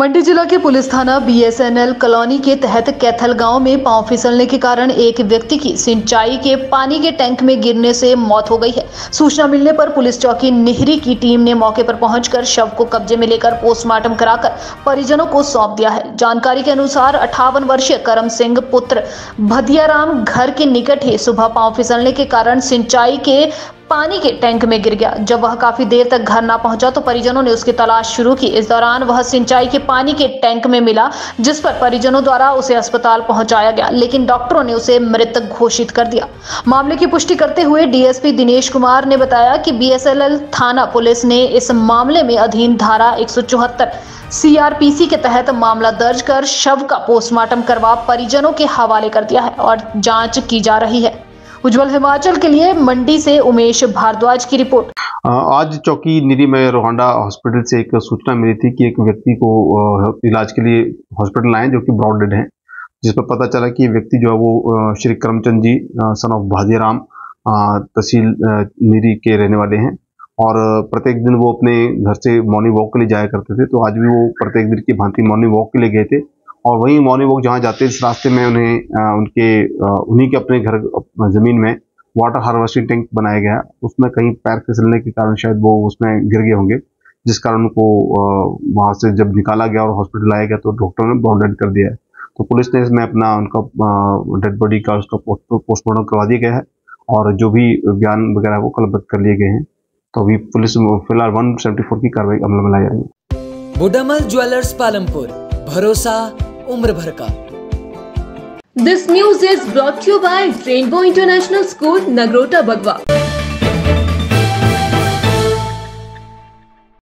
मंडी जिला के पुलिस थाना बीएसएनएल कॉलोनी के तहत कैथल गाँव में पाँव फिसलने के कारण एक व्यक्ति की सिंचाई के पानी के टैंक में गिरने से मौत हो गई है। सूचना मिलने पर पुलिस चौकी निहरी की टीम ने मौके पर पहुंचकर शव को कब्जे में लेकर पोस्टमार्टम कराकर परिजनों को सौंप दिया है। जानकारी के अनुसार अठावन वर्षीय करम सिंह पुत्र भदियाराम घर के निकट ही सुबह पाँव फिसलने के कारण सिंचाई के पानी के टैंक में गिर गया। जब वह काफ़ी देर तक घर ना पहुँचा तो परिजनों ने उसकी तलाश शुरू की। इस दौरान वह सिंचाई के पानी के टैंक में मिला, जिस पर परिजनों द्वारा उसे अस्पताल पहुँचाया गया, लेकिन डॉक्टरों ने उसे मृत घोषित कर दिया। मामले की पुष्टि करते हुए डीएसपी दिनेश कुमार ने बताया कि बीएसएलएल थाना पुलिस ने इस मामले में अधीन धारा एक सौ चौहत्तर सीआरपीसी के तहत मामला दर्ज कर शव का पोस्टमार्टम करवा परिजनों के हवाले कर दिया है और जाँच की जा रही है। उज्जवल हिमाचल के लिए मंडी से उमेश भारद्वाज की रिपोर्ट। आज चौकी निरी में रोहांडा हॉस्पिटल से एक सूचना मिली थी कि एक व्यक्ति को इलाज के लिए हॉस्पिटल आए जो कि ब्रॉडेड है, जिस पर पता चला कि व्यक्ति जो है वो श्री करमचंद जी सन ऑफ़ भाजीराम तहसील निरी के रहने वाले हैं, और प्रत्येक दिन वो अपने घर से मॉर्निंग वॉक के लिए जाया करते थे तो आज भी वो प्रत्येक दिन की भांति मॉर्निंग वॉक के लिए गए थे और वहीं मॉर्निंग वॉक जहाँ जाते इस रास्ते में उन्हें उनके उन्हीं के अपने घर ज़मीन में वाटर हार्वेस्टिंग टैंक बनाया गया। उसमें कहीं पैर फिसलने के कारण शायद वो उसमें गिर गए होंगे, जिस कारण उनको वहाँ से जब निकाला गया और हॉस्पिटल लाया गया तो डॉक्टर ने ब्रॉडेड कर दिया है। तो पुलिस ने इसमें अपना, उनका डेड बॉडी का उसका पोस्टमार्टम करवा दिया गया है और जो भी बयान वगैरह वो कलबद्ध कर लिए गए हैं। तो अभी पुलिस, फ़िलहाल वन की कार्रवाई अमल में लाई जा रही है। बुडामल ज्वेलर्स पालमपुर, भरोसा उम्र भर का। This news is brought you by Rainbow International School Nagrota Bagwan